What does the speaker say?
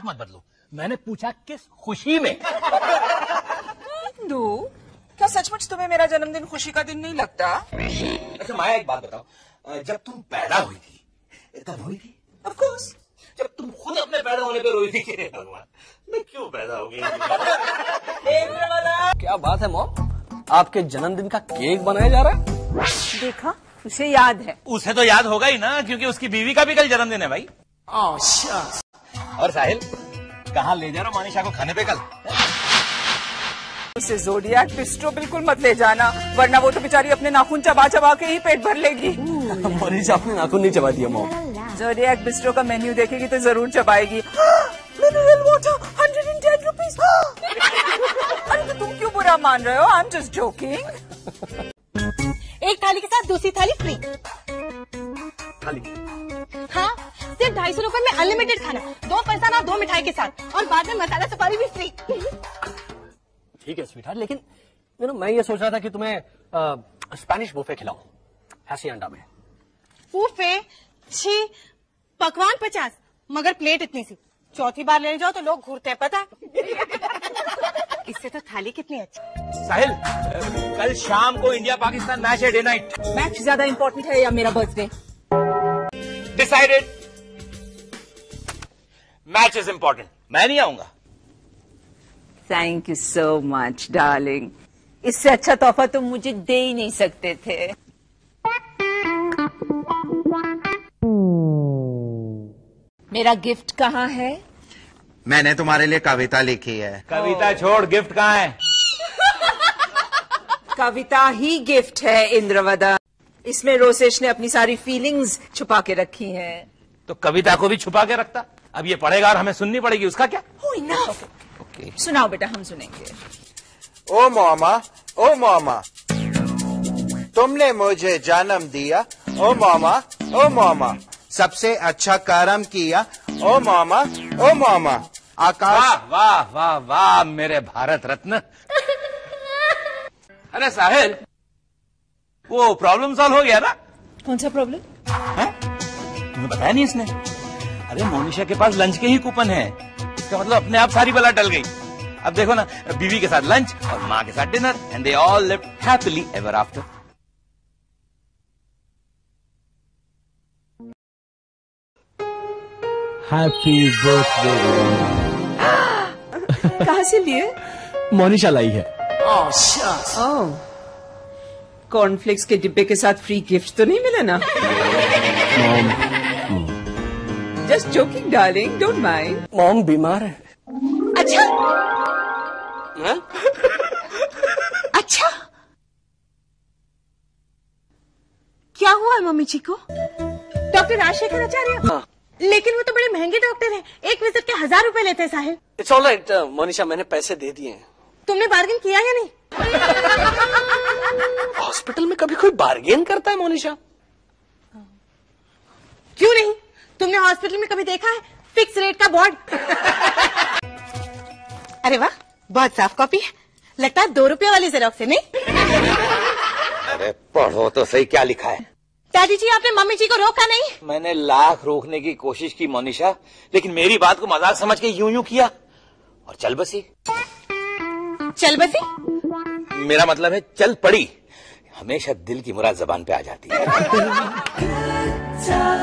बात मत बदलो। मैंने पूछा किस खुशी में? दो क्या सचमुच तुम्हें मेरा जन्मदिन खुशी का दिन नहीं लगता? अच्छा माया एक बात बताओ। जब तुम पैदा हुई थी तब हुई थी? ऑफ़ कोर्स जब तुम खुद अपने पैदा होने पे रोई थी कि भगवान मैं क्यों पैदा हो गई? क्या बात है मॉम? आपके जन्मदिन का केक बनाया जा रहा है? देखा उसे याद है। उसे तो याद होगा ही ना क्योंकि उसकी बीवी का भी कल जन्मदिन है भाई। और साहिल कहाँ ले जा रहा हो मानिशा को खाने पे कल? उसे जोडियाक बिस्ट्रो बिल्कुल मत ले जाना वरना वो तो बेचारी अपने नाखून चबा चबा के ही पेट भर लेगी। मनीषा अपने नाखून नहीं चबा दिया मॉम जोडियाक बिस्ट्रो का मेन्यू देखेगी तो ज़रूर चबाएगी। Mineral water hundred and ten rupees अरे तो तुम क्यों बुरा मान रहे हो? आई एम जस्ट जोकिंग एक थाली के साथ दूसरी थाली फ्री हाँ सिर्फ़ ढाई सौ रूपए में अनलिमिटेड खाना। दो फरसान और दो मिठाई के साथ। और बाद में मसाला सफारी भी फ्री ठीक है स्वीट लेकिन यू नो मैं ये सोच रहा था कि तुम्हें स्पेनिश बुफे खिलाऊं हँसी अंडा में। फूफे छी पकवान पचास मगर प्लेट इतनी सी। चौथी बार ले जाओ तो लोग घूरते हैं पता इससे तो थाली कितनी अच्छी। साहिल कल शाम को इंडिया पाकिस्तान मैच है डे नाइट मैच ज़्यादा इम्पोर्टेंट है या मेरा birthday decided match is important मैं नहीं आऊँगा। Thank you so much darling इससे अच्छा तोहफा तुम मुझे दे ही नहीं सकते थे। मेरा गिफ्ट कहाँ है? मैंने तुम्हारे लिए कविता लिखी है। कविता छोड़ गिफ्ट कहाँ है? कविता ही गिफ्ट है इंद्रवदा। इसमें रोसेश ने अपनी सारी फीलिंग्स छुपा के रखी हैं। तो कविता को भी छुपा के रखता? अब ये पढ़ेगा और हमें सुननी पड़ेगी उसका क्या? Oh. सुनाओ बेटा हम सुनेंगे। ओ मामा ओ मामा तुमने मुझे जन्म दिया। ओ मामा ओ मामा सबसे अच्छा कर्म किया। ओ मामा ओ मामा आकाश वाह वाह वाह वाह मेरे भारत रत्न। अरे साहिल वो प्रॉब्लम सॉल्व हो गया ना? कौन सा प्रॉब्लम हैं? तुम्हें बताया नहीं इसने? अरे मोनिशा के पास लंच के ही कूपन है। इसका मतलब अपने आप सारी बला टल गई। अब देखो ना बीवी के साथ लंच और माँ के साथ dinner and they all live happily ever after happy birthday कहाँ से लिए? मोनिशा लाई है। ओह कॉर्नफ्लेक्स के डिब्बे के साथ फ्री गिफ्ट तो नहीं मिला ना? Just joking darling don't mind mom बीमार है अच्छा। हैं? अच्छा। क्या हुआ है मम्मी जी को? डॉक्टर राजशेखर आचार्य। लेकिन वो तो बड़े महँगे डॉक्टर हैं। एक विज़िट के हज़ार रुपए लेते हैं Sahil. It's all right Monisha मैंने पैसे दे दिए हैं। तुमने बार्गेन किया या नहीं? हॉस्पिटल में कभी कोई बार्गेन करता है मोनिशा क्यों नहीं? तुमने हॉस्पिटल में कभी देखा है? फिक्स रेट का बोर्ड अरे वाह बहुत साफ़ कॉपी है। लगता है दो रुपए वाली जेरोक्स है नहीं? अरे पढ़ो तो सही क्या लिखा है। दादी जी आपने मम्मी जी को रोका नहीं? मैंने लाख रोकने की कोशिश की मोनिशा लेकिन मेरी बात को मज़ाक समझ के यूँ यूँ किया। और चल बसी। चल बसी? मेरा मतलब है चल पड़ी। हमेशा दिल की मुराद जबान पे आ जाती है।